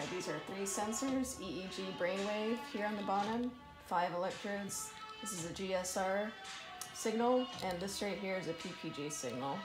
Alright, these are three sensors, EEG brainwave here on the bottom, five electrodes. This is a GSR signal, and this right here is a PPG signal.